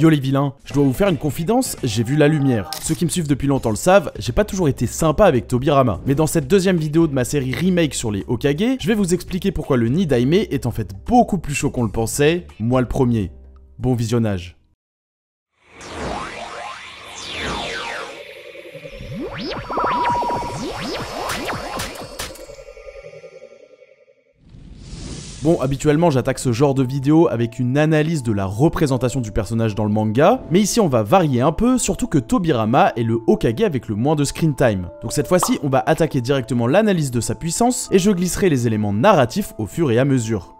Yo les vilains, je dois vous faire une confidence, j'ai vu la lumière. Ceux qui me suivent depuis longtemps le savent, j'ai pas toujours été sympa avec Tobirama. Mais dans cette deuxième vidéo de ma série remake sur les Hokage, je vais vous expliquer pourquoi le Nidaime est en fait beaucoup plus chaud qu'on le pensait, moi le premier. Bon visionnage. Bon, habituellement j'attaque ce genre de vidéo avec une analyse de la représentation du personnage dans le manga, mais ici on va varier un peu, surtout que Tobirama est le Hokage avec le moins de screen time. Donc cette fois-ci on va attaquer directement l'analyse de sa puissance, et je glisserai les éléments narratifs au fur et à mesure.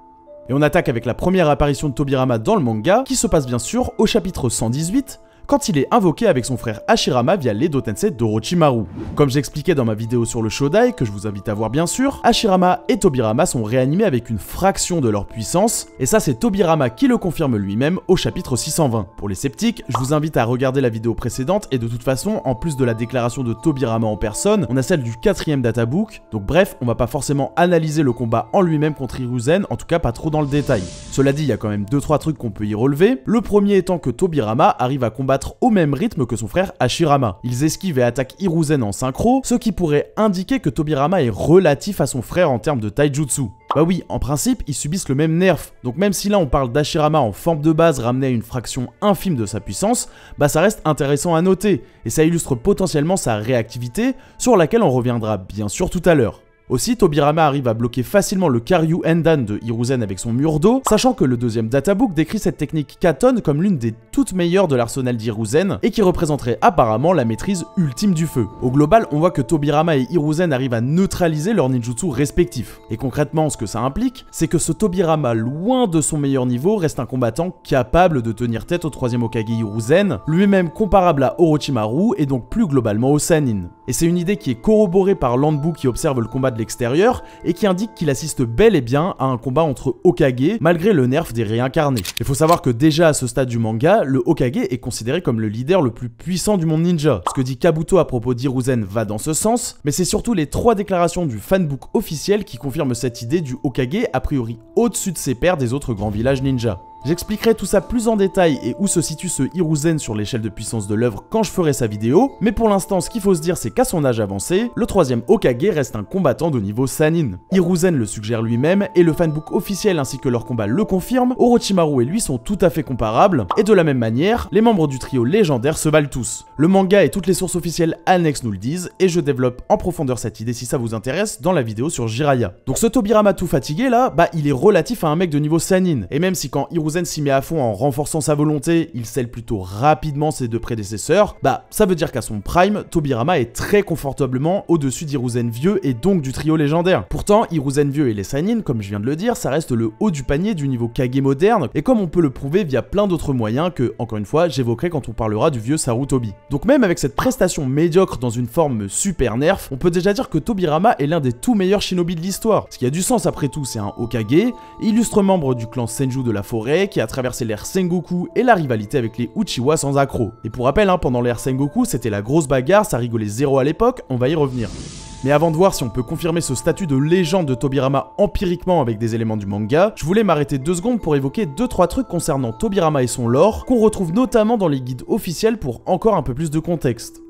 Et on attaque avec la première apparition de Tobirama dans le manga, qui se passe bien sûr au chapitre 118, quand il est invoqué avec son frère Hashirama via l'Edo Tensei d'Orochimaru. Comme j'expliquais dans ma vidéo sur le Shodai, que je vous invite à voir bien sûr, Hashirama et Tobirama sont réanimés avec une fraction de leur puissance, et ça c'est Tobirama qui le confirme lui-même au chapitre 620. Pour les sceptiques, je vous invite à regarder la vidéo précédente, et de toute façon, en plus de la déclaration de Tobirama en personne, on a celle du quatrième databook, donc bref, on va pas forcément analyser le combat en lui-même contre Hiruzen, en tout cas pas trop dans le détail. Cela dit, il y a quand même 2-3 trucs qu'on peut y relever, le premier étant que Tobirama arrive à combattre au même rythme que son frère Hashirama. Ils esquivent et attaquent Hiruzen en synchro, ce qui pourrait indiquer que Tobirama est relatif à son frère en termes de taijutsu. Bah oui, en principe, ils subissent le même nerf, donc même si là on parle d'Hashirama en forme de base ramené à une fraction infime de sa puissance, bah ça reste intéressant à noter, et ça illustre potentiellement sa réactivité, sur laquelle on reviendra bien sûr tout à l'heure. Aussi, Tobirama arrive à bloquer facilement le Karyu Endan de Hiruzen avec son mur d'eau, sachant que le deuxième databook décrit cette technique Katon comme l'une des toutes meilleures de l'arsenal d'Hiruzen et qui représenterait apparemment la maîtrise ultime du feu. Au global, on voit que Tobirama et Hiruzen arrivent à neutraliser leurs ninjutsu respectifs. Et concrètement, ce que ça implique, c'est que ce Tobirama, loin de son meilleur niveau, reste un combattant capable de tenir tête au troisième Okage Hiruzen, lui-même comparable à Orochimaru et donc plus globalement au Sanin. Et c'est une idée qui est corroborée par Landbu qui observe le combat de l'extérieur et qui indique qu'il assiste bel et bien à un combat entre Okage malgré le nerf des réincarnés. Il faut savoir que déjà à ce stade du manga, le Okage est considéré comme le leader le plus puissant du monde ninja. Ce que dit Kabuto à propos d'Hiruzen va dans ce sens, mais c'est surtout les trois déclarations du fanbook officiel qui confirment cette idée du Okage a priori au-dessus de ses pairs des autres grands villages ninja. J'expliquerai tout ça plus en détail et où se situe ce Hiruzen sur l'échelle de puissance de l'œuvre quand je ferai sa vidéo, mais pour l'instant ce qu'il faut se dire c'est qu'à son âge avancé, le troisième Okage reste un combattant de niveau Sanin. Hiruzen le suggère lui-même et le fanbook officiel ainsi que leur combat le confirme, Orochimaru et lui sont tout à fait comparables, et de la même manière, les membres du trio légendaire se valent tous. Le manga et toutes les sources officielles annexes nous le disent, et je développe en profondeur cette idée si ça vous intéresse dans la vidéo sur Jiraiya. Donc ce Tobirama tout fatigué là, bah il est relatif à un mec de niveau Sanin, et même si quand Hiruzen s'y met à fond en renforçant sa volonté, il scelle plutôt rapidement ses deux prédécesseurs, bah ça veut dire qu'à son prime, Tobirama est très confortablement au-dessus d'Hiruzen vieux et donc du trio légendaire. Pourtant, Hiruzen vieux et les Sanin, comme je viens de le dire, ça reste le haut du panier du niveau Kage moderne, et comme on peut le prouver via plein d'autres moyens que, encore une fois, j'évoquerai quand on parlera du vieux Sarutobi. Donc même avec cette prestation médiocre dans une forme super nerf, on peut déjà dire que Tobirama est l'un des tout meilleurs shinobi de l'histoire. Ce qui a du sens après tout, c'est un Hokage, illustre membre du clan Senju de la forêt, qui a traversé l'ère Sengoku et la rivalité avec les Uchiwa sans accro. Et pour rappel, hein, pendant l'ère Sengoku, c'était la grosse bagarre, ça rigolait zéro à l'époque, on va y revenir. Mais avant de voir si on peut confirmer ce statut de légende de Tobirama empiriquement avec des éléments du manga, je voulais m'arrêter deux secondes pour évoquer 2-3 trucs concernant Tobirama et son lore, qu'on retrouve notamment dans les guides officiels pour encore un peu plus de contexte.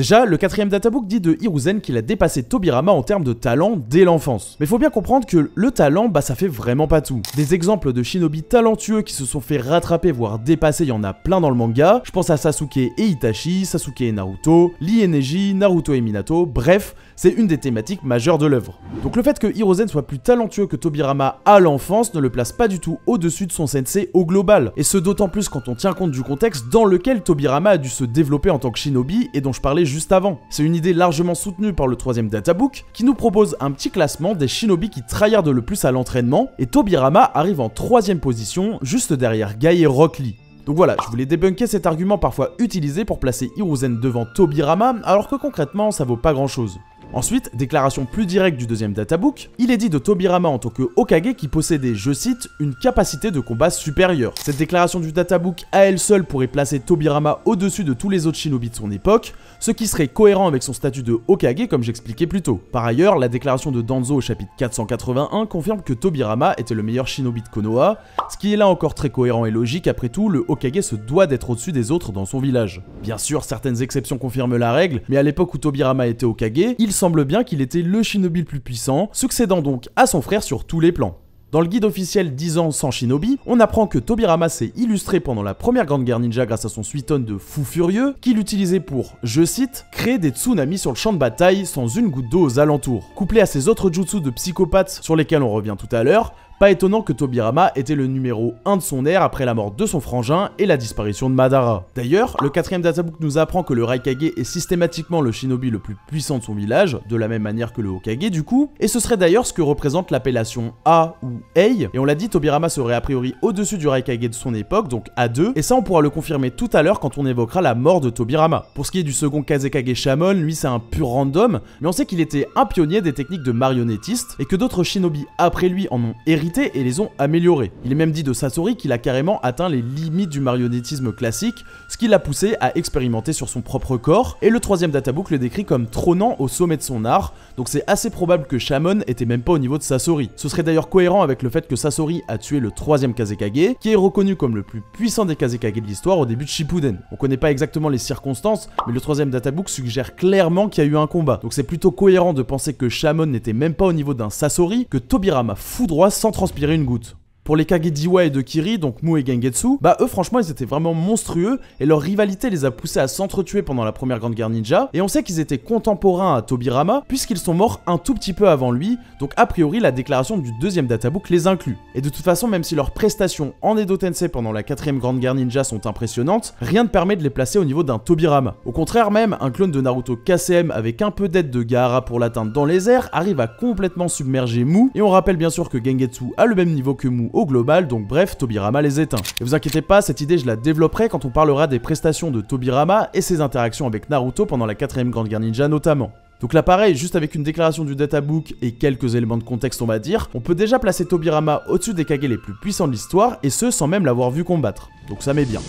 Déjà, le quatrième databook dit de Hiruzen qu'il a dépassé Tobirama en termes de talent dès l'enfance. Mais faut bien comprendre que le talent, bah ça fait vraiment pas tout. Des exemples de shinobi talentueux qui se sont fait rattraper voire dépasser, il y en a plein dans le manga. Je pense à Sasuke et Itachi, Sasuke et Naruto, Lee et Naruto et Minato, bref, c'est une des thématiques majeures de l'œuvre. Donc le fait que Hiruzen soit plus talentueux que Tobirama à l'enfance ne le place pas du tout au-dessus de son sensei au global, et ce d'autant plus quand on tient compte du contexte dans lequel Tobirama a dû se développer en tant que shinobi et dont je parlais juste avant. C'est une idée largement soutenue par le troisième databook qui nous propose un petit classement des shinobi qui tryhardent le plus à l'entraînement, et Tobirama arrive en troisième position juste derrière Guy et Rock Lee. Donc voilà, je voulais débunker cet argument parfois utilisé pour placer Hiruzen devant Tobirama, alors que concrètement ça vaut pas grand chose. Ensuite, déclaration plus directe du deuxième databook, il est dit de Tobirama en tant que Hokage qui possédait, je cite, une capacité de combat supérieure. Cette déclaration du databook à elle seule pourrait placer Tobirama au-dessus de tous les autres shinobi de son époque, ce qui serait cohérent avec son statut de Hokage comme j'expliquais plus tôt. Par ailleurs, la déclaration de Danzo au chapitre 481 confirme que Tobirama était le meilleur shinobi de Konoha, ce qui est là encore très cohérent et logique, après tout, le Hokage se doit d'être au-dessus des autres dans son village. Bien sûr, certaines exceptions confirment la règle, mais à l'époque où Tobirama était Hokage, il semble bien qu'il était le shinobi le plus puissant, succédant donc à son frère sur tous les plans. Dans le guide officiel 10 ans sans shinobi, on apprend que Tobirama s'est illustré pendant la première grande guerre ninja grâce à son suiton de fou furieux, qu'il utilisait pour, je cite, créer des tsunamis sur le champ de bataille sans une goutte d'eau aux alentours. Couplé à ses autres jutsu de psychopathe sur lesquels on revient tout à l'heure, pas étonnant que Tobirama était le numéro 1 de son ère après la mort de son frangin et la disparition de Madara. D'ailleurs, le quatrième databook nous apprend que le Raikage est systématiquement le shinobi le plus puissant de son village, de la même manière que le Hokage du coup, et ce serait d'ailleurs ce que représente l'appellation A ou Ei, et on l'a dit, Tobirama serait a priori au-dessus du Raikage de son époque, donc A2, et ça on pourra le confirmer tout à l'heure quand on évoquera la mort de Tobirama. Pour ce qui est du second Kazekage Shamon, lui c'est un pur random, mais on sait qu'il était un pionnier des techniques de marionnettiste, et que d'autres shinobi après lui en ont hérité et les ont améliorés. Il est même dit de Sasori qu'il a carrément atteint les limites du marionnettisme classique, ce qui l'a poussé à expérimenter sur son propre corps, et le troisième databook le décrit comme trônant au sommet de son art, donc c'est assez probable que Shamon était même pas au niveau de Sasori. Ce serait d'ailleurs cohérent avec le fait que Sasori a tué le troisième Kazekage, qui est reconnu comme le plus puissant des Kazekage de l'histoire au début de Shippuden. On connaît pas exactement les circonstances, mais le troisième databook suggère clairement qu'il y a eu un combat, donc c'est plutôt cohérent de penser que Shamon n'était même pas au niveau d'un Sasori, que Tobirama foudroie sans transpirer une goutte. Pour les Kage d'Iwa et de Kiri, donc Mu et Gengetsu, bah eux franchement ils étaient vraiment monstrueux et leur rivalité les a poussés à s'entretuer pendant la première grande guerre ninja et on sait qu'ils étaient contemporains à Tobirama puisqu'ils sont morts un tout petit peu avant lui donc a priori la déclaration du deuxième databook les inclut. Et de toute façon même si leurs prestations en Edo Tensei pendant la quatrième grande guerre ninja sont impressionnantes, rien ne permet de les placer au niveau d'un Tobirama. Au contraire même, un clone de Naruto KCM avec un peu d'aide de Gaara pour l'atteindre dans les airs arrive à complètement submerger Mu et on rappelle bien sûr que Gengetsu a le même niveau que Mu global, donc bref, Tobirama les éteint. Et vous inquiétez pas, cette idée je la développerai quand on parlera des prestations de Tobirama et ses interactions avec Naruto pendant la quatrième grande guerre ninja notamment. Donc là pareil, juste avec une déclaration du databook et quelques éléments de contexte on va dire, on peut déjà placer Tobirama au-dessus des Kage les plus puissants de l'histoire, et ce sans même l'avoir vu combattre. Donc ça met bien.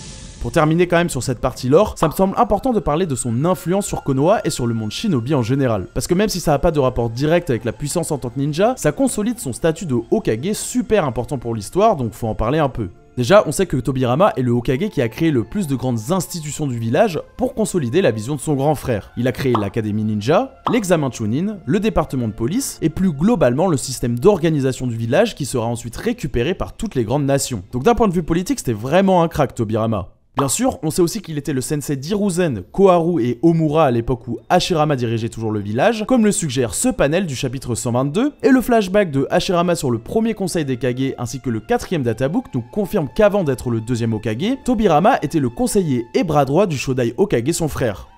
Pour terminer quand même sur cette partie lore, ça me semble important de parler de son influence sur Konoha et sur le monde shinobi en général. Parce que même si ça n'a pas de rapport direct avec la puissance en tant que ninja, ça consolide son statut de Hokage super important pour l'histoire, donc faut en parler un peu. Déjà, on sait que Tobirama est le Hokage qui a créé le plus de grandes institutions du village pour consolider la vision de son grand frère. Il a créé l'Académie Ninja, l'examen Chunin, le département de police et plus globalement le système d'organisation du village qui sera ensuite récupéré par toutes les grandes nations. Donc d'un point de vue politique, c'était vraiment un crack Tobirama. Bien sûr, on sait aussi qu'il était le sensei d'Hiruzen, Koharu et Omura à l'époque où Hashirama dirigeait toujours le village, comme le suggère ce panel du chapitre 122, et le flashback de Hashirama sur le premier conseil des Kage ainsi que le quatrième databook nous confirme qu'avant d'être le deuxième Okage, Tobirama était le conseiller et bras droit du Shodai Okage son frère.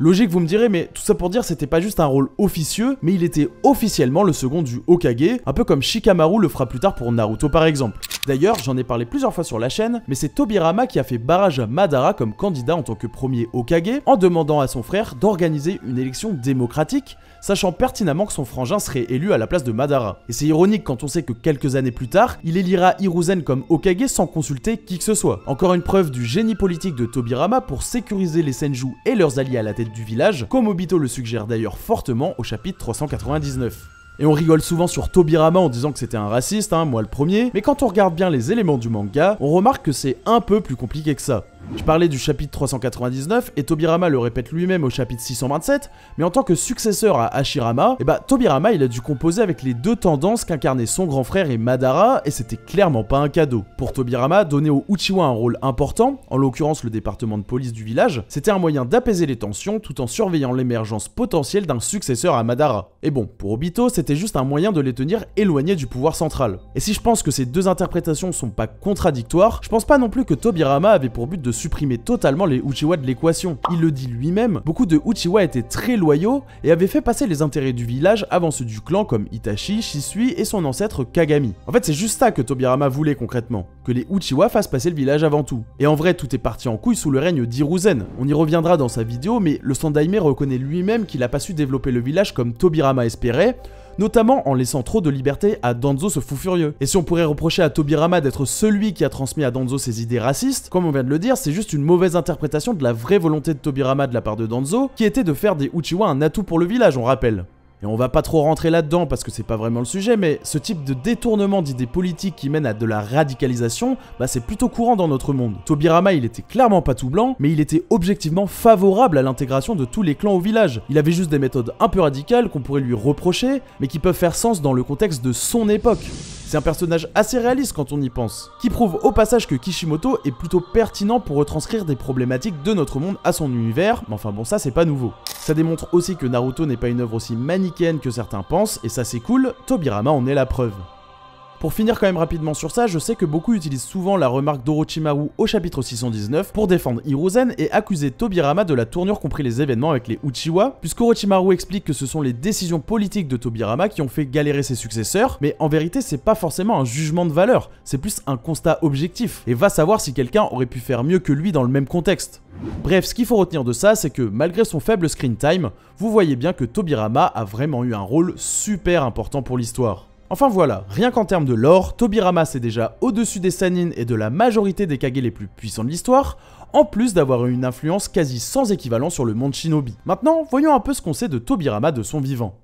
Logique, vous me direz, mais tout ça pour dire, c'était pas juste un rôle officieux, mais il était officiellement le second du Hokage, un peu comme Shikamaru le fera plus tard pour Naruto par exemple. D'ailleurs, j'en ai parlé plusieurs fois sur la chaîne, mais c'est Tobirama qui a fait barrage à Madara comme candidat en tant que premier Hokage, en demandant à son frère d'organiser une élection démocratique, sachant pertinemment que son frangin serait élu à la place de Madara. Et c'est ironique quand on sait que quelques années plus tard, il élira Hiruzen comme Hokage sans consulter qui que ce soit. Encore une preuve du génie politique de Tobirama pour sécuriser les Senju et leurs alliés à la tête du village, comme Obito le suggère d'ailleurs fortement au chapitre 399. Et on rigole souvent sur Tobirama en disant que c'était un raciste, hein, moi le premier, mais quand on regarde bien les éléments du manga, on remarque que c'est un peu plus compliqué que ça. Je parlais du chapitre 399 et Tobirama le répète lui-même au chapitre 627, mais en tant que successeur à Hashirama, eh bah, Tobirama il a dû composer avec les deux tendances qu'incarnaient son grand frère et Madara, et c'était clairement pas un cadeau. Pour Tobirama, donner au Uchiwa un rôle important, en l'occurrence le département de police du village, c'était un moyen d'apaiser les tensions tout en surveillant l'émergence potentielle d'un successeur à Madara. Et bon, pour Obito, c'était juste un moyen de les tenir éloignés du pouvoir central. Et si je pense que ces deux interprétations sont pas contradictoires, je pense pas non plus que Tobirama avait pour but de supprimer totalement les Uchiwa de l'équation. Il le dit lui-même, beaucoup de Uchiwa étaient très loyaux et avaient fait passer les intérêts du village avant ceux du clan comme Itachi, Shisui et son ancêtre Kagami. En fait, c'est juste ça que Tobirama voulait concrètement, que les Uchiwa fassent passer le village avant tout. Et en vrai, tout est parti en couille sous le règne d'Hiruzen. On y reviendra dans sa vidéo, mais le Sandaime reconnaît lui-même qu'il a pas su développer le village comme Tobirama espérait, notamment en laissant trop de liberté à Danzo ce fou furieux. Et si on pourrait reprocher à Tobirama d'être celui qui a transmis à Danzo ses idées racistes, comme on vient de le dire, c'est juste une mauvaise interprétation de la vraie volonté de Tobirama de la part de Danzo, qui était de faire des Uchiwa un atout pour le village, on rappelle. Et on va pas trop rentrer là-dedans parce que c'est pas vraiment le sujet, mais ce type de détournement d'idées politiques qui mène à de la radicalisation, bah c'est plutôt courant dans notre monde. Tobirama, il était clairement pas tout blanc, mais il était objectivement favorable à l'intégration de tous les clans au village. Il avait juste des méthodes un peu radicales qu'on pourrait lui reprocher, mais qui peuvent faire sens dans le contexte de son époque. C'est un personnage assez réaliste quand on y pense, qui prouve au passage que Kishimoto est plutôt pertinent pour retranscrire des problématiques de notre monde à son univers, mais enfin bon ça c'est pas nouveau. Ça démontre aussi que Naruto n'est pas une œuvre aussi manichéenne que certains pensent, et ça c'est cool, Tobirama en est la preuve. Pour finir quand même rapidement sur ça, je sais que beaucoup utilisent souvent la remarque d'Orochimaru au chapitre 619 pour défendre Hiruzen et accuser Tobirama de la tournure compris les événements avec les Uchiwa, puisqu'Orochimaru explique que ce sont les décisions politiques de Tobirama qui ont fait galérer ses successeurs, mais en vérité c'est pas forcément un jugement de valeur, c'est plus un constat objectif, et va savoir si quelqu'un aurait pu faire mieux que lui dans le même contexte. Bref, ce qu'il faut retenir de ça, c'est que malgré son faible screen time, vous voyez bien que Tobirama a vraiment eu un rôle super important pour l'histoire. Enfin voilà, rien qu'en termes de lore, Tobirama c'est déjà au-dessus des Sanin et de la majorité des Kage les plus puissants de l'histoire, en plus d'avoir eu une influence quasi sans équivalent sur le monde shinobi. Maintenant, voyons un peu ce qu'on sait de Tobirama de son vivant.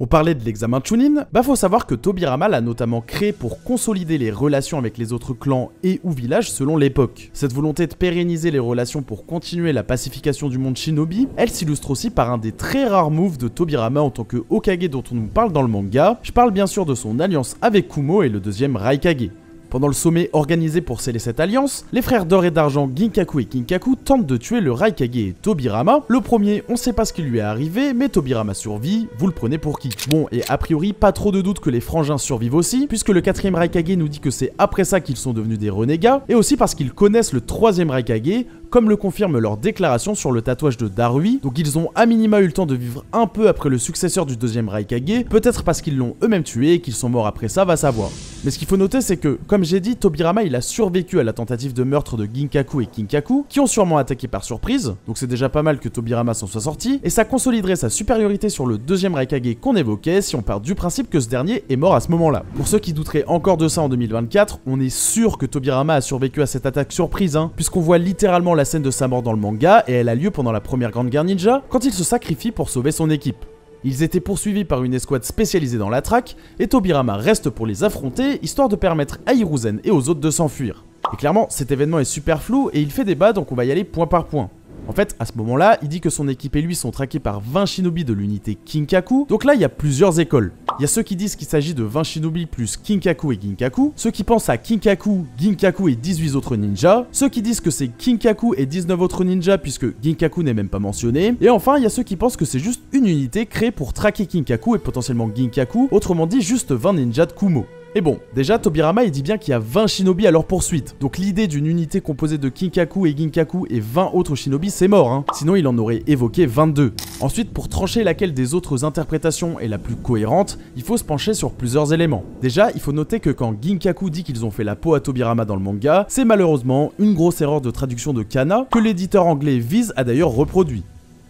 On parlait de l'examen Chunin, bah faut savoir que Tobirama l'a notamment créé pour consolider les relations avec les autres clans et ou villages selon l'époque. Cette volonté de pérenniser les relations pour continuer la pacification du monde shinobi, elle s'illustre aussi par un des très rares moves de Tobirama en tant que Hokage dont on nous parle dans le manga. Je parle bien sûr de son alliance avec Kumo et le deuxième Raikage. Pendant le sommet organisé pour sceller cette alliance, les frères d'or et d'argent Ginkaku et Kinkaku tentent de tuer le Raikage et Tobirama. Le premier, on sait pas ce qui lui est arrivé, mais Tobirama survit, vous le prenez pour qui? Bon, et a priori, pas trop de doute que les frangins survivent aussi, puisque le quatrième Raikage nous dit que c'est après ça qu'ils sont devenus des renégats, et aussi parce qu'ils connaissent le troisième Raikage, comme le confirme leur déclaration sur le tatouage de Darui, donc ils ont à minima eu le temps de vivre un peu après le successeur du deuxième Raikage, peut-être parce qu'ils l'ont eux-mêmes tué et qu'ils sont morts après ça, va savoir. Mais ce qu'il faut noter, c'est que, comme j'ai dit, Tobirama il a survécu à la tentative de meurtre de Ginkaku et Kinkaku, qui ont sûrement attaqué par surprise, donc c'est déjà pas mal que Tobirama s'en soit sorti, et ça consoliderait sa supériorité sur le deuxième Raikage qu'on évoquait si on part du principe que ce dernier est mort à ce moment-là. Pour ceux qui douteraient encore de ça en 2024, on est sûr que Tobirama a survécu à cette attaque surprise, hein, puisqu'on voit littéralement la scène de sa mort dans le manga, et elle a lieu pendant la première Grande Guerre Ninja, quand il se sacrifie pour sauver son équipe. Ils étaient poursuivis par une escouade spécialisée dans la traque, et Tobirama reste pour les affronter, histoire de permettre à Hiruzen et aux autres de s'enfuir. Et clairement, cet événement est super flou, et il fait débat, donc on va y aller point par point. En fait, à ce moment-là, il dit que son équipe et lui sont traqués par 20 shinobi de l'unité Kinkaku. Donc là, il y a plusieurs écoles. Il y a ceux qui disent qu'il s'agit de 20 shinobi plus Kinkaku et Ginkaku, ceux qui pensent à Kinkaku, Ginkaku et 18 autres ninjas, ceux qui disent que c'est Kinkaku et 19 autres ninjas puisque Ginkaku n'est même pas mentionné, et enfin, il y a ceux qui pensent que c'est juste une unité créée pour traquer Kinkaku et potentiellement Ginkaku, autrement dit juste 20 ninjas de Kumo. Et bon, déjà Tobirama il dit bien qu'il y a 20 shinobi à leur poursuite, donc l'idée d'une unité composée de Kinkaku et Ginkaku et 20 autres shinobi c'est mort, hein. sinon il en aurait évoqué 22. Ensuite, pour trancher laquelle des autres interprétations est la plus cohérente, il faut se pencher sur plusieurs éléments. Déjà, il faut noter que quand Ginkaku dit qu'ils ont fait la peau à Tobirama dans le manga, c'est malheureusement une grosse erreur de traduction de Kana que l'éditeur anglais Viz a d'ailleurs reproduit.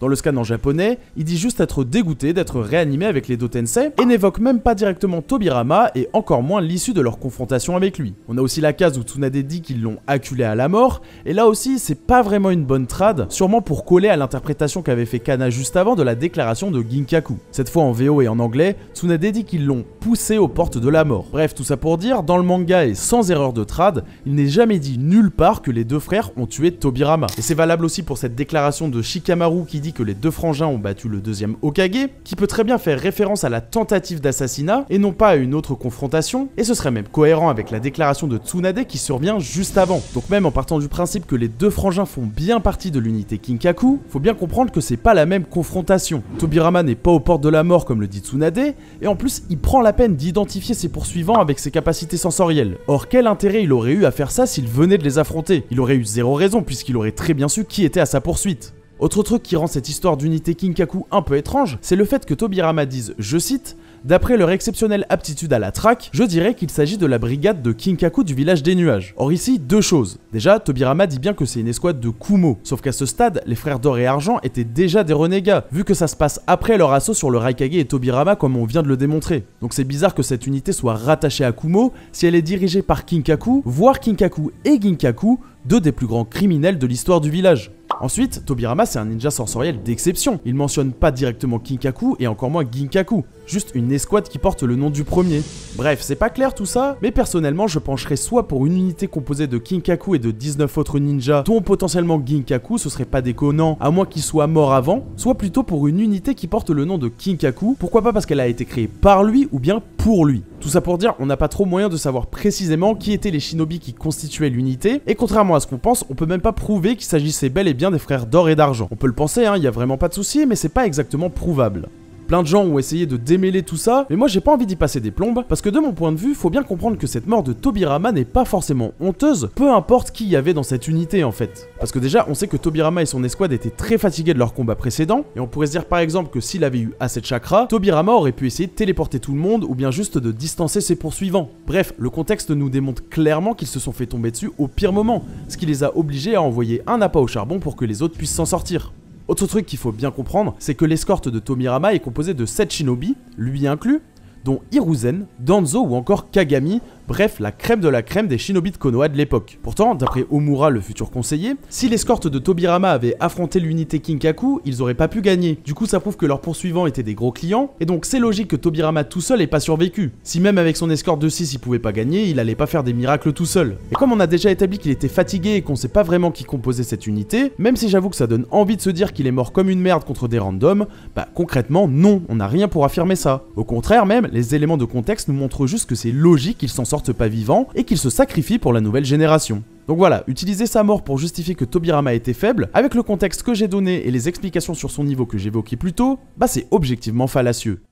Dans le scan en japonais, il dit juste être dégoûté d'être réanimé avec les Dotensei et n'évoque même pas directement Tobirama et encore moins l'issue de leur confrontation avec lui. On a aussi la case où Tsunade dit qu'ils l'ont acculé à la mort, et là aussi c'est pas vraiment une bonne trad, sûrement pour coller à l'interprétation qu'avait fait Kana juste avant de la déclaration de Ginkaku. Cette fois en VO et en anglais, Tsunade dit qu'ils l'ont poussé aux portes de la mort. Bref, tout ça pour dire, dans le manga et sans erreur de trad, il n'est jamais dit nulle part que les deux frères ont tué Tobirama. Et c'est valable aussi pour cette déclaration de Shikamaru qui dit que les deux frangins ont battu le deuxième Okage, qui peut très bien faire référence à la tentative d'assassinat et non pas à une autre confrontation, et ce serait même cohérent avec la déclaration de Tsunade qui survient juste avant. Donc même en partant du principe que les deux frangins font bien partie de l'unité Kinkaku, faut bien comprendre que c'est pas la même confrontation. Tobirama n'est pas aux portes de la mort comme le dit Tsunade, et en plus il prend la peine d'identifier ses poursuivants avec ses capacités sensorielles. Or quel intérêt il aurait eu à faire ça s'il venait de les affronter? Il aurait eu zéro raison puisqu'il aurait très bien su qui était à sa poursuite. Autre truc qui rend cette histoire d'unité Kinkaku un peu étrange, c'est le fait que Tobirama dise, je cite, D'après leur exceptionnelle aptitude à la traque, je dirais qu'il s'agit de la brigade de Kinkaku du village des nuages. Or ici, deux choses. Déjà, Tobirama dit bien que c'est une escouade de Kumo, sauf qu'à ce stade, les frères d'or et argent étaient déjà des renégats, vu que ça se passe après leur assaut sur le Raikage et Tobirama comme on vient de le démontrer. Donc c'est bizarre que cette unité soit rattachée à Kumo si elle est dirigée par Kinkaku, voire Kinkaku et Ginkaku, deux des plus grands criminels de l'histoire du village. Ensuite, Tobirama c'est un ninja sensoriel d'exception. Il mentionne pas directement Kinkaku et encore moins Ginkaku, juste une escouade qui porte le nom du premier. Bref, c'est pas clair tout ça, mais personnellement je pencherais soit pour une unité composée de Kinkaku et de 19 autres ninjas, dont potentiellement Ginkaku, ce serait pas déconnant, à moins qu'il soit mort avant, soit plutôt pour une unité qui porte le nom de Kinkaku, pourquoi pas parce qu'elle a été créée par lui ou bien pour lui. Tout ça pour dire, on n'a pas trop moyen de savoir précisément qui étaient les shinobi qui constituaient l'unité, et contrairement à ce qu'on pense, on peut même pas prouver qu'il s'agissait bel et bien des frères d'or et d'argent. On peut le penser, hein, il y a vraiment pas de souci, mais c'est pas exactement prouvable. Plein de gens ont essayé de démêler tout ça, mais moi j'ai pas envie d'y passer des plombes, parce que de mon point de vue, faut bien comprendre que cette mort de Tobirama n'est pas forcément honteuse, peu importe qui y avait dans cette unité en fait. Parce que déjà, on sait que Tobirama et son escouade étaient très fatigués de leur combat précédent, et on pourrait se dire par exemple que s'il avait eu assez de chakra, Tobirama aurait pu essayer de téléporter tout le monde, ou bien juste de distancer ses poursuivants. Bref, le contexte nous démontre clairement qu'ils se sont fait tomber dessus au pire moment, ce qui les a obligés à envoyer un appât au charbon pour que les autres puissent s'en sortir. Autre truc qu'il faut bien comprendre, c'est que l'escorte de Tomirama est composée de 7 shinobi, lui inclus, dont Hiruzen, Danzo ou encore Kagami, bref la crème de la crème des shinobi de Konoha de l'époque. Pourtant, d'après Omura, le futur conseiller, si l'escorte de Tobirama avait affronté l'unité Kinkaku, ils auraient pas pu gagner. Du coup, ça prouve que leurs poursuivants étaient des gros clients, et donc c'est logique que Tobirama tout seul ait pas survécu. Si même avec son escorte de 6 il pouvait pas gagner, il allait pas faire des miracles tout seul. Et comme on a déjà établi qu'il était fatigué et qu'on sait pas vraiment qui composait cette unité, même si j'avoue que ça donne envie de se dire qu'il est mort comme une merde contre des randoms, bah concrètement non, on n'a rien pour affirmer ça. Au contraire même, les éléments de contexte nous montrent juste que c'est logique qu'il s'en pas vivant et qu'il se sacrifie pour la nouvelle génération. Donc voilà, utiliser sa mort pour justifier que Tobirama était faible, avec le contexte que j'ai donné et les explications sur son niveau que j'évoquais plus tôt, bah c'est objectivement fallacieux.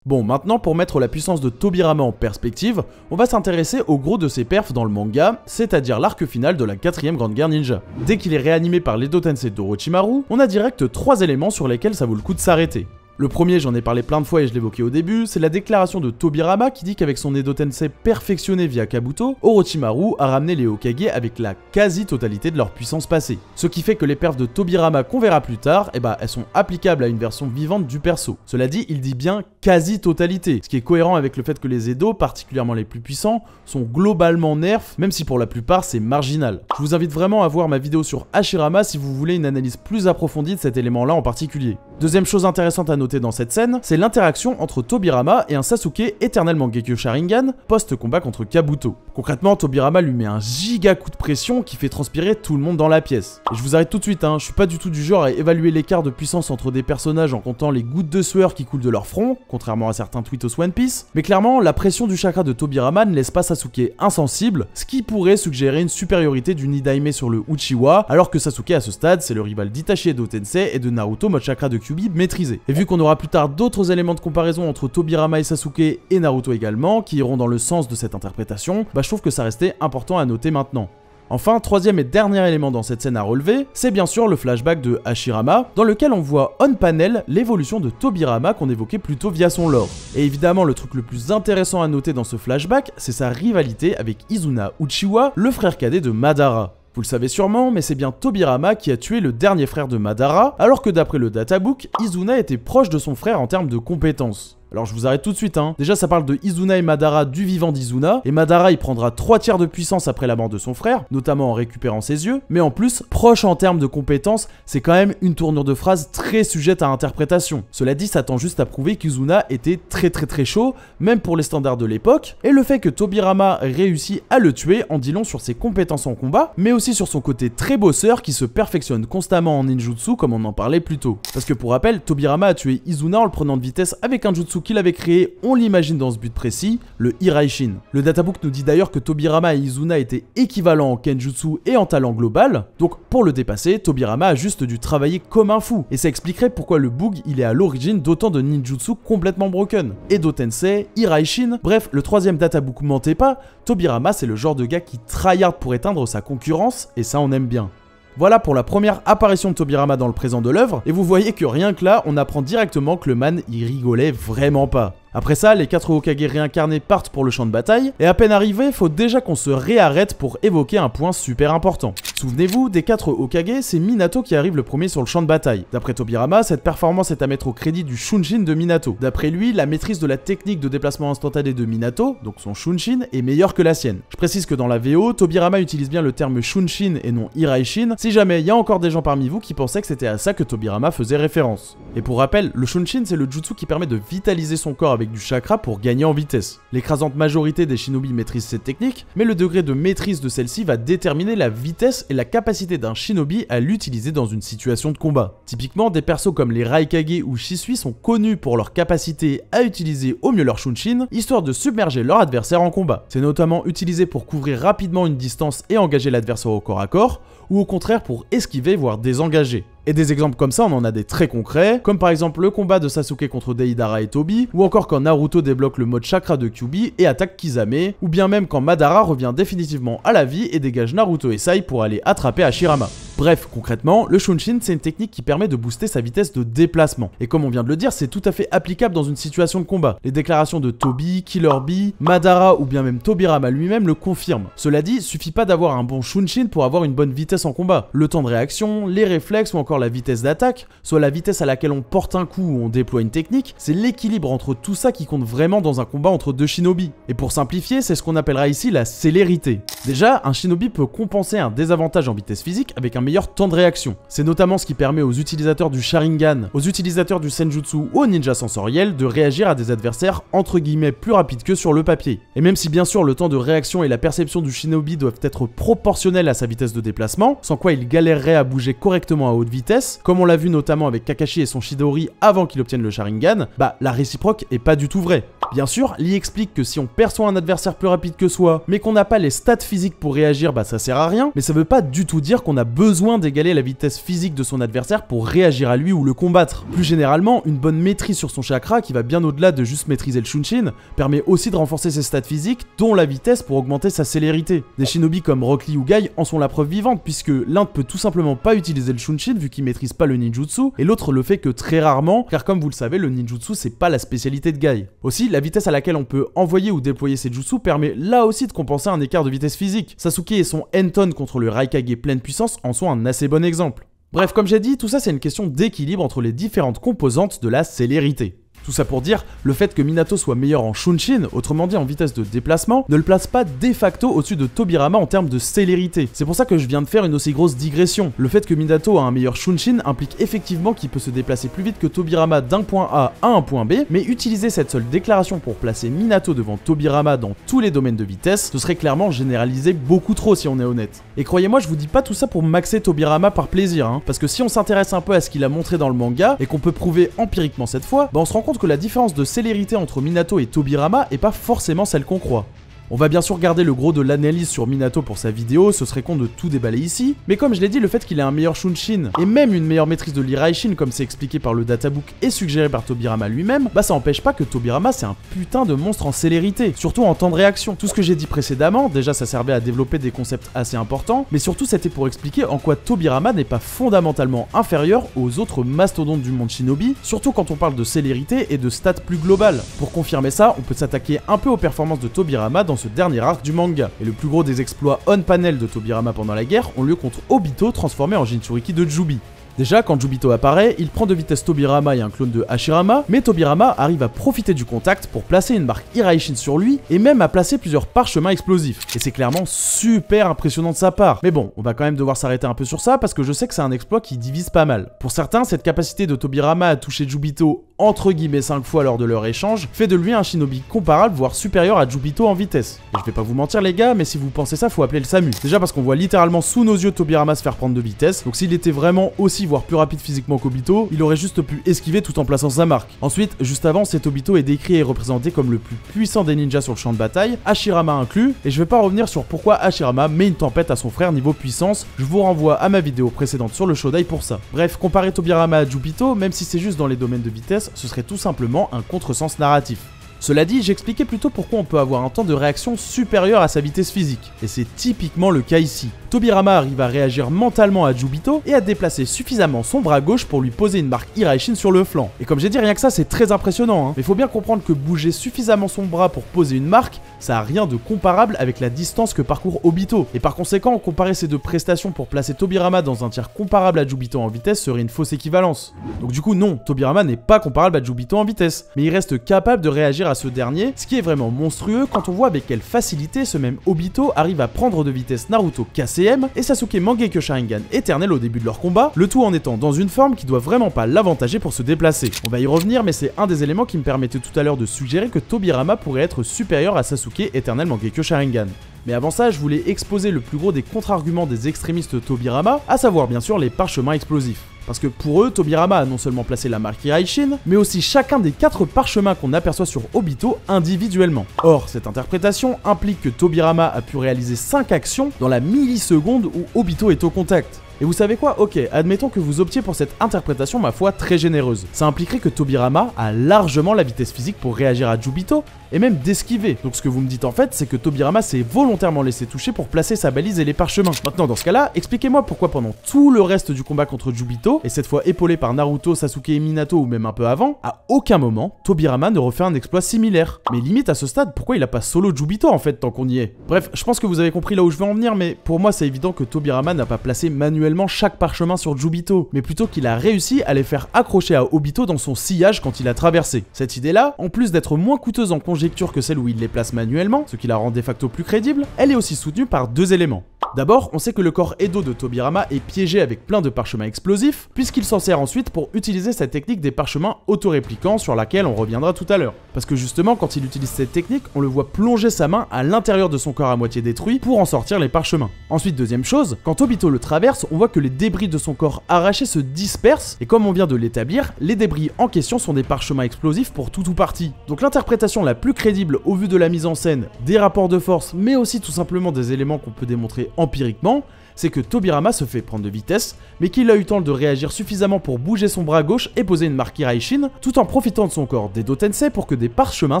Bon, maintenant pour mettre la puissance de Tobirama en perspective, on va s'intéresser au gros de ses perfs dans le manga, c'est-à-dire l'arc final de la 4ème Grande Guerre Ninja. Dès qu'il est réanimé par l'Edo Tensei d'Orochimaru, on a direct trois éléments sur lesquels ça vaut le coup de s'arrêter. Le premier, j'en ai parlé plein de fois et je l'évoquais au début, c'est la déclaration de Tobirama qui dit qu'avec son Edo Tensei perfectionné via Kabuto, Orochimaru a ramené les Hokage avec la quasi-totalité de leur puissance passée. Ce qui fait que les perfs de Tobirama qu'on verra plus tard, eh bah, elles sont applicables à une version vivante du perso. Cela dit, il dit bien quasi-totalité, ce qui est cohérent avec le fait que les Edo, particulièrement les plus puissants, sont globalement nerfs, même si pour la plupart c'est marginal. Je vous invite vraiment à voir ma vidéo sur Hashirama si vous voulez une analyse plus approfondie de cet élément-là en particulier. Deuxième chose intéressante à noter dans cette scène, c'est l'interaction entre Tobirama et un Sasuke éternellement Gekyo Sharingan post-combat contre Kabuto. Concrètement, Tobirama lui met un giga coup de pression qui fait transpirer tout le monde dans la pièce. Et je vous arrête tout de suite, hein, je suis pas du tout du genre à évaluer l'écart de puissance entre des personnages en comptant les gouttes de sueur qui coulent de leur front, contrairement à certains tweets au One Piece, mais clairement, la pression du chakra de Tobirama ne laisse pas Sasuke insensible, ce qui pourrait suggérer une supériorité du Nidaime sur le Uchiwa, alors que Sasuke à ce stade, c'est le rival d'Itachi Edo Tensei et de Naruto mode chakra de Maîtrisé. Et vu qu'on aura plus tard d'autres éléments de comparaison entre Tobirama et Sasuke et Naruto également, qui iront dans le sens de cette interprétation, bah je trouve que ça restait important à noter maintenant. Enfin, troisième et dernier élément dans cette scène à relever, c'est bien sûr le flashback de Hashirama, dans lequel on voit on panel l'évolution de Tobirama qu'on évoquait plus tôt via son lore. Et évidemment, le truc le plus intéressant à noter dans ce flashback, c'est sa rivalité avec Izuna Uchiwa, le frère cadet de Madara. Vous le savez sûrement, mais c'est bien Tobirama qui a tué le dernier frère de Madara, alors que d'après le databook, Izuna était proche de son frère en termes de compétences. Alors je vous arrête tout de suite, hein. Déjà, ça parle de Izuna et Madara du vivant d'Izuna, et Madara il prendra 3 tiers de puissance après la mort de son frère, notamment en récupérant ses yeux, mais en plus, proche en termes de compétences, c'est quand même une tournure de phrase très sujette à interprétation. Cela dit, ça tend juste à prouver qu'Izuna était très très très chaud, même pour les standards de l'époque, et le fait que Tobirama réussit à le tuer en dit long sur ses compétences en combat, mais aussi sur son côté très bosseur qui se perfectionne constamment en ninjutsu comme on en parlait plus tôt. Parce que pour rappel, Tobirama a tué Izuna en le prenant de vitesse avec un jutsu qu'il avait créé, on l'imagine dans ce but précis, le Hiraishin. Le databook nous dit d'ailleurs que Tobirama et Izuna étaient équivalents en kenjutsu et en talent global, donc pour le dépasser, Tobirama a juste dû travailler comme un fou, et ça expliquerait pourquoi le Boog il est à l'origine d'autant de ninjutsu complètement broken. Edo Tensei, Hiraishin, bref, le troisième databook mentait pas, Tobirama c'est le genre de gars qui tryhard pour éteindre sa concurrence, et ça on aime bien. Voilà pour la première apparition de Tobirama dans le présent de l'œuvre, et vous voyez que rien que là, on apprend directement que le man y rigolait vraiment pas. Après ça, les 4 Hokage réincarnés partent pour le champ de bataille, et à peine arrivés, faut déjà qu'on se réarrête pour évoquer un point super important. Souvenez-vous, des 4 Hokage, c'est Minato qui arrive le premier sur le champ de bataille. D'après Tobirama, cette performance est à mettre au crédit du Shunshin de Minato. D'après lui, la maîtrise de la technique de déplacement instantané de Minato, donc son Shunshin, est meilleure que la sienne. Je précise que dans la VO, Tobirama utilise bien le terme Shunshin et non Hiraishin, si jamais il y a encore des gens parmi vous qui pensaient que c'était à ça que Tobirama faisait référence. Et pour rappel, le Shunshin c'est le jutsu qui permet de vitaliser son corps du chakra pour gagner en vitesse. L'écrasante majorité des shinobi maîtrisent cette technique, mais le degré de maîtrise de celle-ci va déterminer la vitesse et la capacité d'un shinobi à l'utiliser dans une situation de combat. Typiquement, des persos comme les Raikage ou Shisui sont connus pour leur capacité à utiliser au mieux leur Shunshin, histoire de submerger leur adversaire en combat. C'est notamment utilisé pour couvrir rapidement une distance et engager l'adversaire au corps à corps, ou au contraire pour esquiver voire désengager. Et des exemples comme ça, on en a des très concrets, comme par exemple le combat de Sasuke contre Deidara et Tobi, ou encore quand Naruto débloque le mode chakra de Kyubi et attaque Kizame, ou bien même quand Madara revient définitivement à la vie et dégage Naruto et Sai pour aller attraper Hashirama. Bref, concrètement, le Shunshin, c'est une technique qui permet de booster sa vitesse de déplacement. Et comme on vient de le dire, c'est tout à fait applicable dans une situation de combat. Les déclarations de Tobi, Killer Bee, Madara ou bien même Tobirama lui-même le confirment. Cela dit, suffit pas d'avoir un bon Shunshin pour avoir une bonne vitesse en combat. Le temps de réaction, les réflexes ou encore la vitesse d'attaque, soit la vitesse à laquelle on porte un coup ou on déploie une technique, c'est l'équilibre entre tout ça qui compte vraiment dans un combat entre deux shinobi. Et pour simplifier, c'est ce qu'on appellera ici la célérité. Déjà, un shinobi peut compenser un désavantage en vitesse physique avec un meilleur temps de réaction. C'est notamment ce qui permet aux utilisateurs du Sharingan, aux utilisateurs du Senjutsu ou aux ninjas sensoriels de réagir à des adversaires entre guillemets plus rapides que sur le papier. Et même si bien sûr le temps de réaction et la perception du shinobi doivent être proportionnels à sa vitesse de déplacement, sans quoi il galérerait à bouger correctement à haute vitesse, comme on l'a vu notamment avec Kakashi et son Shidori avant qu'il obtienne le Sharingan, bah la réciproque est pas du tout vraie. Bien sûr, Lee explique que si on perçoit un adversaire plus rapide que soi, mais qu'on n'a pas les stats physiques pour réagir, bah ça sert à rien, mais ça veut pas du tout dire qu'on a besoin d'égaler la vitesse physique de son adversaire pour réagir à lui ou le combattre. Plus généralement, une bonne maîtrise sur son chakra, qui va bien au-delà de juste maîtriser le Shunshin, permet aussi de renforcer ses stats physiques, dont la vitesse pour augmenter sa célérité. Des shinobi comme Rock Lee ou Gai en sont la preuve vivante, puisque l'un ne peut tout simplement pas utiliser le Shunshin vu qu'il maîtrise pas le ninjutsu, et l'autre le fait que très rarement, car comme vous le savez, le ninjutsu c'est pas la spécialité de Gai. Aussi, la vitesse à laquelle on peut envoyer ou déployer ses jutsu permet là aussi de compenser un écart de vitesse physique. Sasuke et son Enton contre le Raikage pleine puissance en sont un assez bon exemple. Bref, comme j'ai dit, tout ça c'est une question d'équilibre entre les différentes composantes de la célérité. Tout ça pour dire, le fait que Minato soit meilleur en Shunshin, autrement dit en vitesse de déplacement, ne le place pas de facto au-dessus de Tobirama en termes de célérité. C'est pour ça que je viens de faire une aussi grosse digression. Le fait que Minato a un meilleur Shunshin implique effectivement qu'il peut se déplacer plus vite que Tobirama d'un point A à un point B, mais utiliser cette seule déclaration pour placer Minato devant Tobirama dans tous les domaines de vitesse, ce serait clairement généraliser beaucoup trop si on est honnête. Et croyez-moi, je vous dis pas tout ça pour maxer Tobirama par plaisir, hein, parce que si on s'intéresse un peu à ce qu'il a montré dans le manga, et qu'on peut prouver empiriquement cette fois, bah on se rend compte que la différence de célérité entre Minato et Tobirama est pas forcément celle qu'on croit. On va bien sûr garder le gros de l'analyse sur Minato pour sa vidéo, ce serait con de tout déballer ici, mais comme je l'ai dit, le fait qu'il ait un meilleur Shunshin et même une meilleure maîtrise de l'Iraishin comme c'est expliqué par le databook et suggéré par Tobirama lui-même, bah ça empêche pas que Tobirama c'est un putain de monstre en célérité, surtout en temps de réaction. Tout ce que j'ai dit précédemment, déjà ça servait à développer des concepts assez importants, mais surtout c'était pour expliquer en quoi Tobirama n'est pas fondamentalement inférieur aux autres mastodontes du monde shinobi, surtout quand on parle de célérité et de stats plus globales. Pour confirmer ça, on peut s'attaquer un peu aux performances de Tobirama dans ce dernier arc du manga. Et le plus gros des exploits on-panel de Tobirama pendant la guerre ont lieu contre Obito transformé en Jinchuriki de Jubi. Déjà, quand Jubito apparaît, il prend de vitesse Tobirama et un clone de Hashirama, mais Tobirama arrive à profiter du contact pour placer une marque Iraishin sur lui et même à placer plusieurs parchemins explosifs. Et c'est clairement super impressionnant de sa part. Mais bon, on va quand même devoir s'arrêter un peu sur ça parce que je sais que c'est un exploit qui divise pas mal. Pour certains, cette capacité de Tobirama à toucher Jubito entre guillemets 5 fois lors de leur échange, fait de lui un shinobi comparable voire supérieur à Jubito en vitesse. Et je vais pas vous mentir les gars, mais si vous pensez ça, faut appeler le SAMU. Déjà parce qu'on voit littéralement sous nos yeux Tobirama se faire prendre de vitesse, donc s'il était vraiment aussi voire plus rapide physiquement qu'Obito, il aurait juste pu esquiver tout en plaçant sa marque. Ensuite, juste avant, cet Obito est décrit et représenté comme le plus puissant des ninjas sur le champ de bataille, Hashirama inclus, et je vais pas revenir sur pourquoi Hashirama met une tempête à son frère niveau puissance, je vous renvoie à ma vidéo précédente sur le Shodai pour ça. Bref, comparer Tobirama à Jubito, même si c'est juste dans les domaines de vitesse, ce serait tout simplement un contresens narratif. Cela dit, j'expliquais plutôt pourquoi on peut avoir un temps de réaction supérieur à sa vitesse physique, et c'est typiquement le cas ici. Tobirama arrive à réagir mentalement à Jubito et à déplacer suffisamment son bras gauche pour lui poser une marque Iraishin sur le flanc. Et comme j'ai dit, rien que ça, c'est très impressionnant, hein. mais faut bien comprendre que bouger suffisamment son bras pour poser une marque, ça a rien de comparable avec la distance que parcourt Obito. Et par conséquent, comparer ces deux prestations pour placer Tobirama dans un tir comparable à Jubito en vitesse serait une fausse équivalence. Donc du coup, non, Tobirama n'est pas comparable à Jubito en vitesse, mais il reste capable de réagir à ce dernier, ce qui est vraiment monstrueux quand on voit avec quelle facilité ce même Obito arrive à prendre de vitesse Naruto KCM et Sasuke Mangekyo Sharingan éternel au début de leur combat, le tout en étant dans une forme qui doit vraiment pas l'avantager pour se déplacer. On va y revenir, mais c'est un des éléments qui me permettait tout à l'heure de suggérer que Tobirama pourrait être supérieur à Sasuke éternel Mangekyo Sharingan. Mais avant ça, je voulais exposer le plus gros des contre-arguments des extrémistes Tobirama, à savoir bien sûr les parchemins explosifs. Parce que pour eux, Tobirama a non seulement placé la marque Iraishin, mais aussi chacun des quatre parchemins qu'on aperçoit sur Obito individuellement. Or, cette interprétation implique que Tobirama a pu réaliser 5 actions dans la milliseconde où Obito est au contact. Et vous savez quoi? Ok, admettons que vous optiez pour cette interprétation, ma foi, très généreuse. Ça impliquerait que Tobirama a largement la vitesse physique pour réagir à Jubito, et même d'esquiver. Donc ce que vous me dites en fait, c'est que Tobirama s'est volontairement laissé toucher pour placer sa balise et les parchemins. Maintenant, dans ce cas-là, expliquez-moi pourquoi pendant tout le reste du combat contre Jubito, et cette fois épaulé par Naruto, Sasuke et Minato, ou même un peu avant, à aucun moment, Tobirama ne refait un exploit similaire. Mais limite à ce stade, pourquoi il a pas solo Jubito en fait, tant qu'on y est? Bref, je pense que vous avez compris là où je veux en venir, mais pour moi c'est évident que Tobirama n'a pas placé manuellement chaque parchemin sur Jubito, mais plutôt qu'il a réussi à les faire accrocher à Obito dans son sillage quand il a traversé. Cette idée-là, en plus d'être moins coûteuse en que celle où il les place manuellement, ce qui la rend de facto plus crédible, elle est aussi soutenue par deux éléments. D'abord, on sait que le corps Edo de Tobirama est piégé avec plein de parchemins explosifs, puisqu'il s'en sert ensuite pour utiliser cette technique des parchemins autoréplicants sur laquelle on reviendra tout à l'heure. Parce que justement, quand il utilise cette technique, on le voit plonger sa main à l'intérieur de son corps à moitié détruit pour en sortir les parchemins. Ensuite, deuxième chose, quand Obito le traverse, on voit que les débris de son corps arraché se dispersent, et comme on vient de l'établir, les débris en question sont des parchemins explosifs pour tout ou partie. Donc l'interprétation la plus crédible au vu de la mise en scène, des rapports de force, mais aussi tout simplement des éléments qu'on peut démontrer empiriquement, c'est que Tobirama se fait prendre de vitesse, mais qu'il a eu temps de réagir suffisamment pour bouger son bras gauche et poser une marque Iraishin, tout en profitant de son corps d'Edo Tensei pour que des parchemins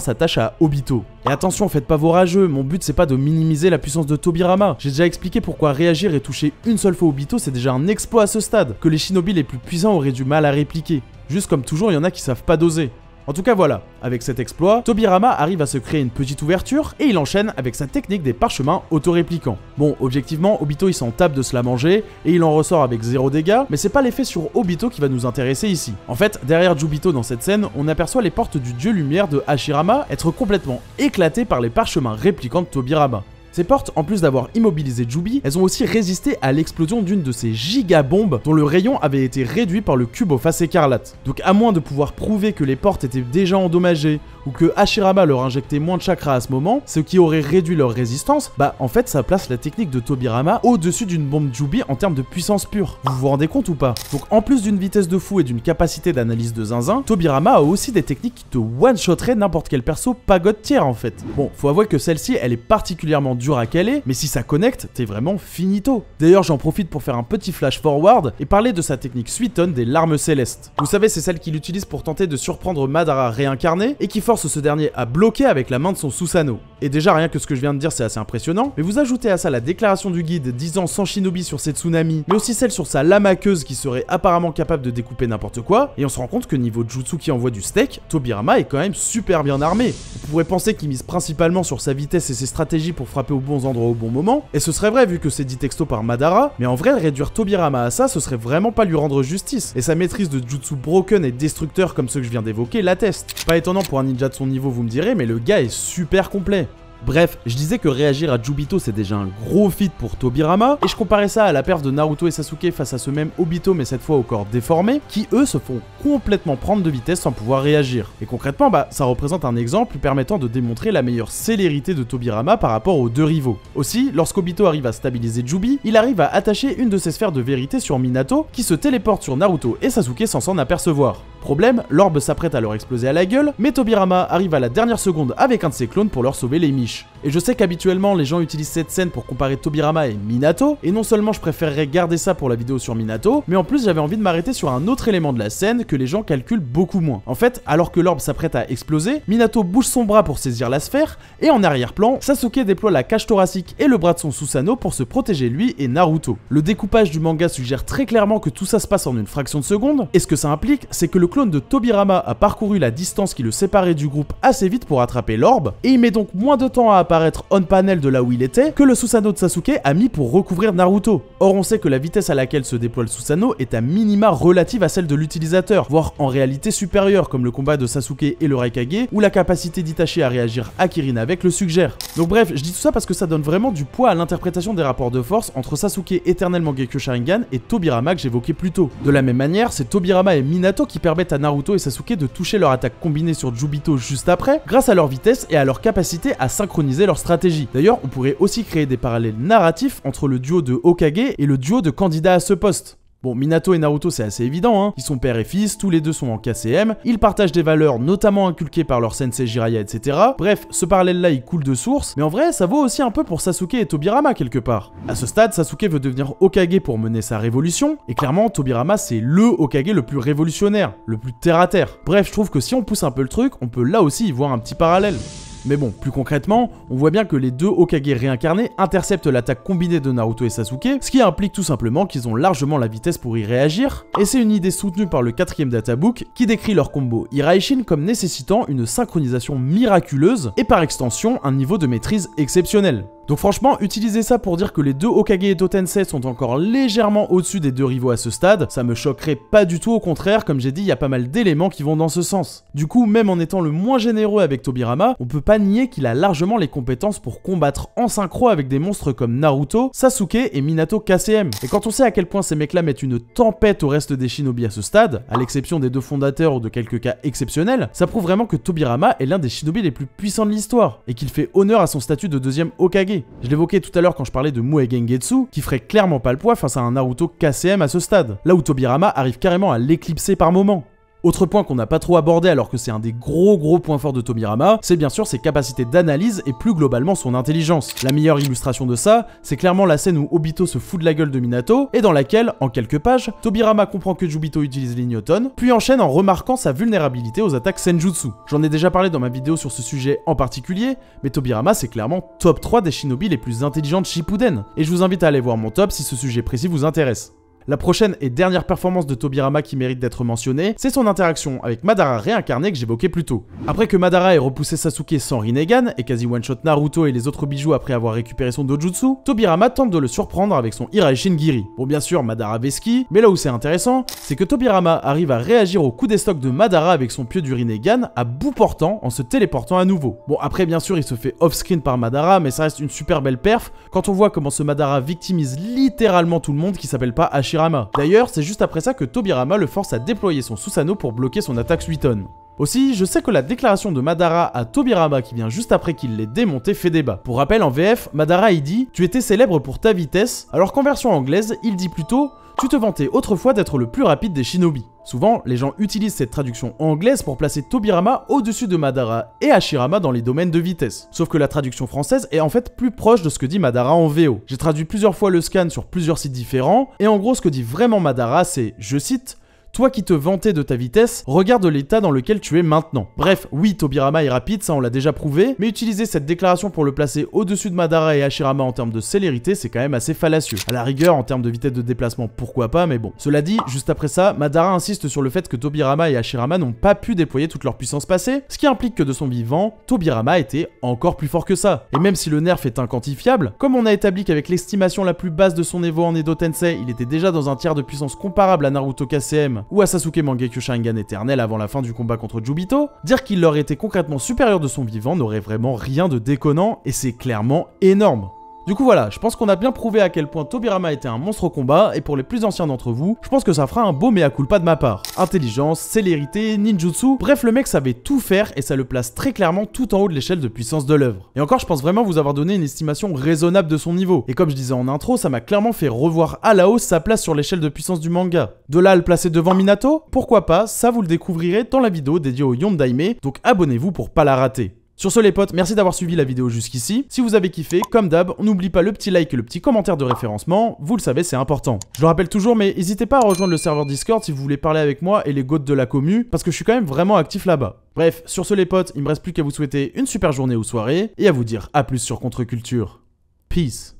s'attachent à Obito. Et attention, faites pas vos rageux, mon but c'est pas de minimiser la puissance de Tobirama. J'ai déjà expliqué pourquoi réagir et toucher une seule fois Obito c'est déjà un exploit à ce stade, que les shinobi les plus puissants auraient du mal à répliquer. Juste comme toujours, il y en a qui savent pas doser. En tout cas voilà, avec cet exploit, Tobirama arrive à se créer une petite ouverture et il enchaîne avec sa technique des parchemins autoréplicants. Bon, objectivement, Obito il s'en tape de se la manger et il en ressort avec zéro dégâts, mais c'est pas l'effet sur Obito qui va nous intéresser ici. En fait, derrière Jubito dans cette scène, on aperçoit les portes du dieu lumière de Hashirama être complètement éclatées par les parchemins répliquants de Tobirama. Ces portes, en plus d'avoir immobilisé Jubi, elles ont aussi résisté à l'explosion d'une de ces gigabombes dont le rayon avait été réduit par le cube aux faces écarlates. Donc à moins de pouvoir prouver que les portes étaient déjà endommagées ou que Hashirama leur injectait moins de chakra à ce moment, ce qui aurait réduit leur résistance, bah en fait ça place la technique de Tobirama au-dessus d'une bombe Jubi en termes de puissance pure. Vous vous rendez compte ou pas? Donc en plus d'une vitesse de fou et d'une capacité d'analyse de zinzin, Tobirama a aussi des techniques qui te one-shotteraient n'importe quel perso pas god tiers en fait. Bon, faut avouer que celle-ci elle est particulièrement dur à caler, mais si ça connecte, t'es vraiment finito. D'ailleurs, j'en profite pour faire un petit flash forward et parler de sa technique Suiton des larmes célestes. Vous savez, c'est celle qu'il utilise pour tenter de surprendre Madara réincarné et qui force ce dernier à bloquer avec la main de son Susanoo. Et déjà rien que ce que je viens de dire c'est assez impressionnant, mais vous ajoutez à ça la déclaration du guide disant sans shinobi sur cette tsunami, mais aussi celle sur sa lamaqueuse qui serait apparemment capable de découper n'importe quoi, et on se rend compte que niveau jutsu qui envoie du steak, Tobirama est quand même super bien armé. Vous pourrait penser qu'il mise principalement sur sa vitesse et ses stratégies pour frapper aux bons au bon moment, et ce serait vrai vu que c'est dit texto par Madara, mais en vrai réduire Tobirama à ça ce serait vraiment pas lui rendre justice, et sa maîtrise de jutsu broken et destructeur comme ceux que je viens d'évoquer l'atteste. Pas étonnant pour un ninja de son niveau vous me direz, mais le gars est super complet. Bref, je disais que réagir à Jubito c'est déjà un gros feat pour Tobirama, et je comparais ça à la perf de Naruto et Sasuke face à ce même Obito mais cette fois au corps déformé, qui eux se font complètement prendre de vitesse sans pouvoir réagir. Et concrètement, bah ça représente un exemple permettant de démontrer la meilleure célérité de Tobirama par rapport aux deux rivaux. Aussi, lorsqu'Obito arrive à stabiliser Jubi, il arrive à attacher une de ses sphères de vérité sur Minato, qui se téléporte sur Naruto et Sasuke sans s'en apercevoir. Problème, l'orbe s'apprête à leur exploser à la gueule, mais Tobirama arrive à la dernière seconde avec un de ses clones pour leur sauver les miches. Et je sais qu'habituellement les gens utilisent cette scène pour comparer Tobirama et Minato, et non seulement je préférerais garder ça pour la vidéo sur Minato, mais en plus j'avais envie de m'arrêter sur un autre élément de la scène que les gens calculent beaucoup moins. En fait, alors que l'orbe s'apprête à exploser, Minato bouge son bras pour saisir la sphère, et en arrière-plan, Sasuke déploie la cage thoracique et le bras de son Susanoo pour se protéger lui et Naruto. Le découpage du manga suggère très clairement que tout ça se passe en une fraction de seconde, et ce que ça implique, c'est que le clone de Tobirama a parcouru la distance qui le séparait du groupe assez vite pour attraper l'orbe, et il met donc moins de temps à apparaître on panel de là où il était que le Susanoo de Sasuke a mis pour recouvrir Naruto. Or on sait que la vitesse à laquelle se déploie le Susanoo est à minima relative à celle de l'utilisateur, voire en réalité supérieure comme le combat de Sasuke et le Raikage, où la capacité d'Itachi à réagir à Kirin avec le suggère. Donc bref, je dis tout ça parce que ça donne vraiment du poids à l'interprétation des rapports de force entre Sasuke éternellement Gekyo Sharingan et Tobirama que j'évoquais plus tôt. De la même manière, c'est Tobirama et Minato qui permettent à Naruto et Sasuke de toucher leur attaque combinée sur Jubito juste après, grâce à leur vitesse et à leur capacité à synchroniser stratégie. D'ailleurs, on pourrait aussi créer des parallèles narratifs entre le duo de Hokage et le duo de candidats à ce poste. Bon, Minato et Naruto, c'est assez évident, hein. Ils sont père et fils, tous les deux sont en KCM, ils partagent des valeurs notamment inculquées par leur sensei Jiraiya, etc. Bref, ce parallèle-là, il coule de source, mais en vrai, ça vaut aussi un peu pour Sasuke et Tobirama quelque part. À ce stade, Sasuke veut devenir Hokage pour mener sa révolution, et clairement, Tobirama, c'est LE Hokage le plus révolutionnaire, le plus terre-à-terre. Bref, je trouve que si on pousse un peu le truc, on peut là aussi y voir un petit parallèle. Mais bon, plus concrètement, on voit bien que les deux Hokage réincarnés interceptent l'attaque combinée de Naruto et Sasuke, ce qui implique tout simplement qu'ils ont largement la vitesse pour y réagir, et c'est une idée soutenue par le quatrième databook qui décrit leur combo Iraishin comme nécessitant une synchronisation miraculeuse et par extension un niveau de maîtrise exceptionnel. Donc franchement, utiliser ça pour dire que les deux Hokage et Totensei sont encore légèrement au-dessus des deux rivaux à ce stade, ça me choquerait pas du tout, au contraire, comme j'ai dit, il y a pas mal d'éléments qui vont dans ce sens. Du coup, même en étant le moins généreux avec Tobirama, on peut pas nier qu'il a largement les compétences pour combattre en synchro avec des monstres comme Naruto, Sasuke et Minato KCM. Et quand on sait à quel point ces mecs-là mettent une tempête au reste des shinobi à ce stade, à l'exception des deux fondateurs ou de quelques cas exceptionnels, ça prouve vraiment que Tobirama est l'un des shinobi les plus puissants de l'histoire, et qu'il fait honneur à son statut de deuxième Je l'évoquais tout à l'heure quand je parlais de Mue Gengetsu, qui ferait clairement pas le poids face à un Naruto KCM à ce stade, là où Tobirama arrive carrément à l'éclipser par moments. Autre point qu'on n'a pas trop abordé alors que c'est un des gros gros points forts de Tobirama, c'est bien sûr ses capacités d'analyse et plus globalement son intelligence. La meilleure illustration de ça, c'est clairement la scène où Obito se fout de la gueule de Minato et dans laquelle, en quelques pages, Tobirama comprend que Jubito utilise les Newton, puis enchaîne en remarquant sa vulnérabilité aux attaques Senjutsu. J'en ai déjà parlé dans ma vidéo sur ce sujet en particulier, mais Tobirama c'est clairement top 3 des shinobi les plus intelligents de Shippuden, et je vous invite à aller voir mon top si ce sujet précis vous intéresse. La prochaine et dernière performance de Tobirama qui mérite d'être mentionnée, c'est son interaction avec Madara réincarné que j'évoquais plus tôt. Après que Madara ait repoussé Sasuke sans Rinnegan et quasi one-shot Naruto et les autres bijoux après avoir récupéré son dojutsu, Tobirama tente de le surprendre avec son Iraishin Giri. Bon bien sûr Madara Veski, mais là où c'est intéressant, c'est que Tobirama arrive à réagir au coup des stocks de Madara avec son pieu du Rinnegan à bout portant en se téléportant à nouveau. Bon après bien sûr il se fait off-screen par Madara, mais ça reste une super belle perf quand on voit comment ce Madara victimise littéralement tout le monde qui s'appelle pas D'ailleurs, c'est juste après ça que Tobirama le force à déployer son Susanoo pour bloquer son attaque Suiton. Aussi, je sais que la déclaration de Madara à Tobirama qui vient juste après qu'il l'ait démonté fait débat. Pour rappel, en VF, Madara il dit « Tu étais célèbre pour ta vitesse », alors qu'en version anglaise, il dit plutôt « Tu te vantais autrefois d'être le plus rapide des shinobi ». Souvent, les gens utilisent cette traduction anglaise pour placer Tobirama au-dessus de Madara et Hashirama dans les domaines de vitesse. Sauf que la traduction française est en fait plus proche de ce que dit Madara en VO. J'ai traduit plusieurs fois le scan sur plusieurs sites différents, et en gros ce que dit vraiment Madara c'est, je cite, Toi qui te vantais de ta vitesse, regarde l'état dans lequel tu es maintenant. Bref, oui, Tobirama est rapide, ça on l'a déjà prouvé, mais utiliser cette déclaration pour le placer au-dessus de Madara et Hashirama en termes de célérité, c'est quand même assez fallacieux. À la rigueur, en termes de vitesse de déplacement, pourquoi pas, mais bon. Cela dit, juste après ça, Madara insiste sur le fait que Tobirama et Hashirama n'ont pas pu déployer toute leur puissance passée, ce qui implique que de son vivant, Tobirama était encore plus fort que ça. Et même si le nerf est inquantifiable, comme on a établi qu'avec l'estimation la plus basse de son Evo en Edo Tensei, il était déjà dans un tiers de puissance comparable à Naruto KCM ou à Sasuke Mangekyo Sharingan éternel avant la fin du combat contre Jubito, dire qu'il leur était concrètement supérieur de son vivant n'aurait vraiment rien de déconnant et c'est clairement énorme. Du coup voilà, je pense qu'on a bien prouvé à quel point Tobirama était un monstre au combat, et pour les plus anciens d'entre vous, je pense que ça fera un beau mea culpa de ma part. Intelligence, célérité, ninjutsu, bref le mec savait tout faire et ça le place très clairement tout en haut de l'échelle de puissance de l'œuvre. Et encore je pense vraiment vous avoir donné une estimation raisonnable de son niveau, et comme je disais en intro, ça m'a clairement fait revoir à la hausse sa place sur l'échelle de puissance du manga. De là à le placer devant Minato Pourquoi pas, ça vous le découvrirez dans la vidéo dédiée au Yondaime, donc abonnez-vous pour pas la rater. Sur ce les potes, merci d'avoir suivi la vidéo jusqu'ici. Si vous avez kiffé, comme d'hab, n'oublie pas le petit like et le petit commentaire de référencement, vous le savez c'est important. Je le rappelle toujours mais n'hésitez pas à rejoindre le serveur Discord si vous voulez parler avec moi et les goats de la commu, parce que je suis quand même vraiment actif là-bas. Bref, sur ce les potes, il me reste plus qu'à vous souhaiter une super journée ou soirée, et à vous dire à plus sur Contre-Culture. Peace